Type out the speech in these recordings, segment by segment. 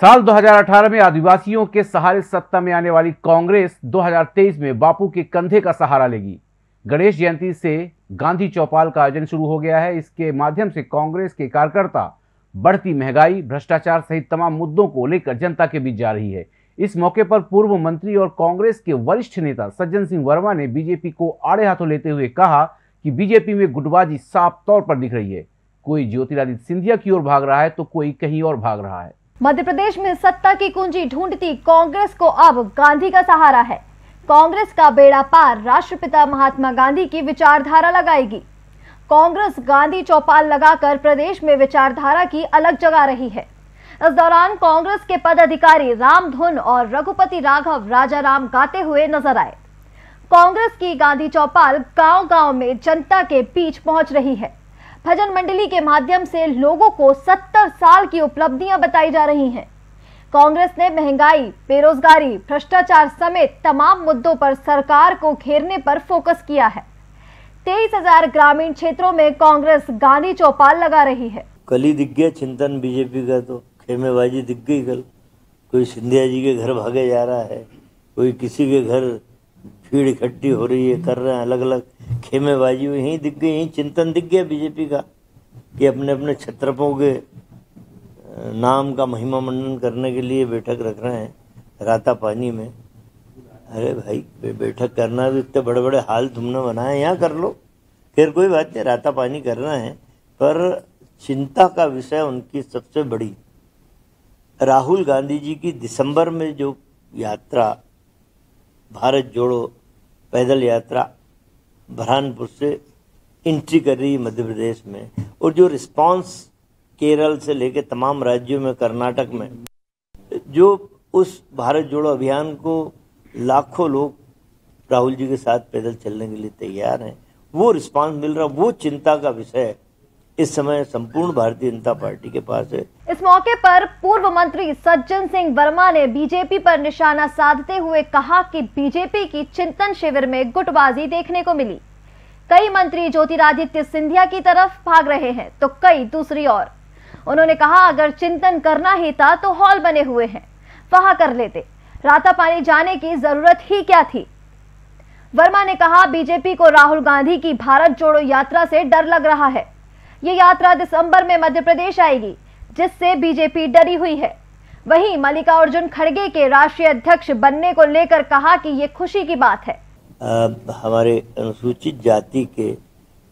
साल 2018 में आदिवासियों के सहारे सत्ता में आने वाली कांग्रेस 2023 में बापू के कंधे का सहारा लेगी। गणेश जयंती से गांधी चौपाल का आयोजन शुरू हो गया है। इसके माध्यम से कांग्रेस के कार्यकर्ता बढ़ती महँगाई, भ्रष्टाचार सहित तमाम मुद्दों को लेकर जनता के बीच जा रही है। इस मौके पर पूर्व मंत्री और कांग्रेस के वरिष्ठ नेता सज्जन सिंह वर्मा ने बीजेपी को आड़े हाथों लेते हुए कहा कि बीजेपी में गुटबाजी साफ़ तौर पर दिख रही है। कोई ज्योतिरादित्य सिंधिया की ओर भाग रहा है तो कोई कहीं और भाग रहा है। मध्य प्रदेश में सत्ता की कुंजी ढूंढती कांग्रेस को अब गांधी का सहारा है। कांग्रेस का बेड़ा पार राष्ट्रपिता महात्मा गांधी की विचारधारा लगाएगी। कांग्रेस गांधी चौपाल लगाकर प्रदेश में विचारधारा की अलग जगा रही है। इस दौरान कांग्रेस के पदाधिकारी राम धुन और रघुपति राघव राजा राम गाते हुए नज़र आए। कांग्रेस की गांधी चौपाल गांव-गांव में जनता के बीच पहुँच रही है। भजन मंडली के माध्यम से लोगों को 70 साल की उपलब्धियाँ बताई जा रही हैं। कांग्रेस ने महँगाई, बेरोजगारी, भ्रष्टाचार समेत तमाम मुद्दों पर सरकार को घेरने पर फोकस किया है। तेईस हज़ार ग्रामीण क्षेत्रों में कांग्रेस गांधी चौपाल लगा रही है। कल दिख गया, चिंतन बीजेपी का तो खेमेबाजी दिख गई कल। कोई सिंधिया जी के घर भागे जा रहा है, कोई किसी के घर भीड़ इकट्ठी हो रही है, कर रहे हैं अलग अलग खेमेबाजी यहीं दिख गई, यहीं चिंतन दिख गया बीजेपी का, कि अपने अपने छत्रपों के नाम का महिमा मंडन करने के लिए बैठक रख रहे हैं, राता पानी में। अरे भाई बैठक करना भी इतने बड़े बड़े हाल तुमने बनाए, यहाँ कर लो। फिर कोई बात नहीं, राता पानी करना है, पर चिंता का विषय उनकी सबसे बड़ी। राहुल गांधी जी की दिसंबर में जो यात्रा, भारत जोड़ो पैदल यात्रा बरहानपुर से एंट्री कर रही मध्य प्रदेश में। और जो रिस्पांस केरल से लेकर तमाम राज्यों में, कर्नाटक में, जो उस भारत जोड़ो अभियान को लाखों लोग राहुल जी के साथ पैदल चलने के लिए तैयार हैं, वो रिस्पांस मिल रहा, वो चिंता का विषय इस समय संपूर्ण भारतीय जनता पार्टी के पास है। इस मौके पर पूर्व मंत्री सज्जन सिंह वर्मा ने बीजेपी पर निशाना साधते हुए कहा कि बीजेपी की चिंतन शिविर में गुटबाजी देखने को मिली। कई मंत्री ज्योतिरादित्य सिंधिया की तरफ़ भाग रहे हैं तो कई दूसरी ओर। उन्होंने कहा, अगर चिंतन करना ही था तो हॉल बने हुए हैं, वहाँ कर लेते। राता पानी जाने की ज़रूरत ही क्या थी? वर्मा ने कहा, बीजेपी को राहुल गांधी की भारत जोड़ो यात्रा से डर लग रहा है। ये यात्रा दिसंबर में मध्य प्रदेश आएगी जिससे बीजेपी डरी हुई है। वहीं मल्लिकार्जुन खड़गे के राष्ट्रीय अध्यक्ष बनने को लेकर कहा कि ये खुशी की बात है। आ, हमारे अनुसूचित जाति के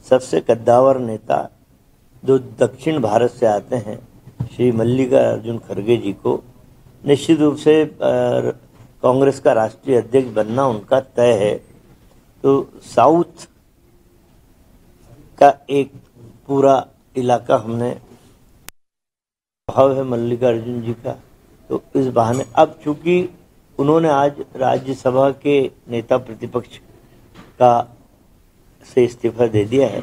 सबसे कद्दावर नेता जो दक्षिण भारत से आते हैं श्री मल्लिका अर्जुन खड़गे जी को निश्चित रूप से कांग्रेस का राष्ट्रीय अध्यक्ष बनना उनका तय है। तो साउथ का एक पूरा इलाका हमने भाव है मल्लिकार्जुन जी का। तो इस बहाने अब चूँकि उन्होंने आज राज्यसभा के नेता प्रतिपक्ष का से इस्तीफा दे दिया है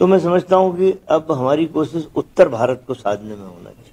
तो मैं समझता हूँ कि अब हमारी कोशिश उत्तर भारत को साधने में होना चाहिए।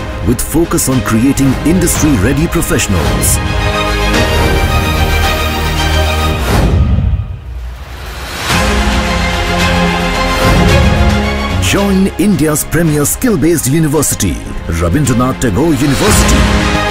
with focus on creating industry-ready professionals. Join India's premier skill-based university, Rabindranath Tagore University.